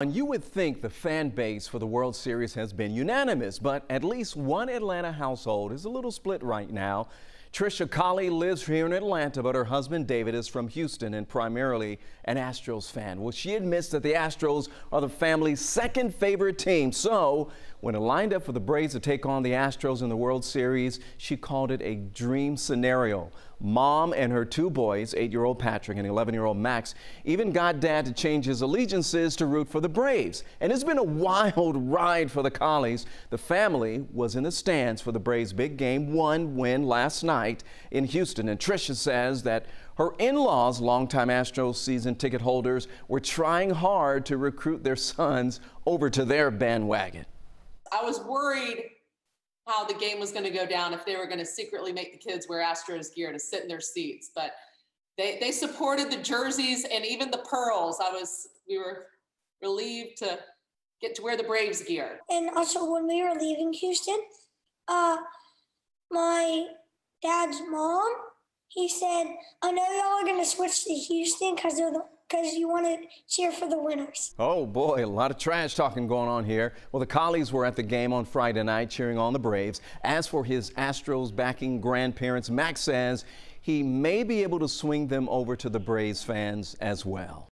And you would think the fan base for the World Series has been unanimous, but at least one Atlanta household is a little split right now. Tricia Collie lives here in Atlanta, but her husband David is from Houston and primarily an Astros fan. Well, she admits that the Astros are the family's second favorite team. So, when it lined up for the Braves to take on the Astros in the World Series, she called it a dream scenario. Mom and her two boys, eight year old Patrick and 11 year old Max, even got dad to change his allegiances to root for the Braves. And it's been a wild ride for the Collies. The family was in the stands for the Braves' big game one win last night in Houston. And Tricia says that her in laws, longtime Astros season ticket holders, were trying hard to recruit their sons over to their bandwagon. I was worried how the game was going to go down if they were going to secretly make the kids wear Astros gear to sit in their seats. But they, they supported the jerseys and even the pearls. I was we were relieved to get to wear the Braves gear. And also when we were leaving Houston, uh, my dad's mom, he said, "I know y'all are gonna switch to Houston because they're the because you want to cheer for the winners. Oh boy, a lot of trash talking going on here. Well, the Collies were at the game on Friday night cheering on the Braves. As for his Astros backing grandparents, Max says he may be able to swing them over to the Braves fans as well.